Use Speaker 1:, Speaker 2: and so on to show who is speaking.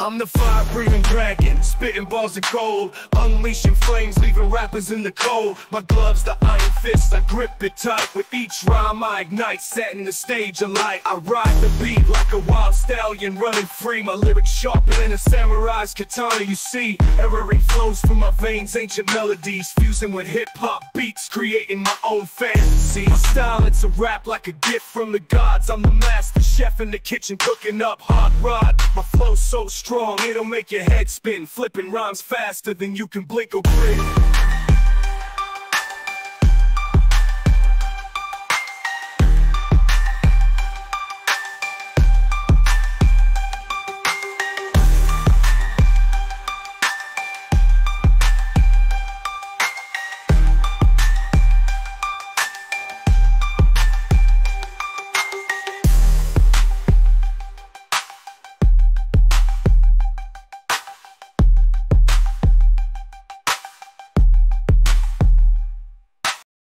Speaker 1: I'm the fire breathing dragon, spitting balls of gold, unleashing flames, leaving rappers in the cold. My gloves, the iron fists, I grip it tight. With each rhyme I ignite, setting the stage alight. I ride the beat like a wild stallion, running free. My lyrics sharper than a samurai's katana. You see, every flows from my veins, ancient melodies, fusing with hip hop beats, creating my own fantasy. My style, it's a rap like a gift from the gods. I'm the master chef in the kitchen, cooking up hot rod. My flow so strong, it'll make your head spin, flipping rhymes faster than you can blink or grin.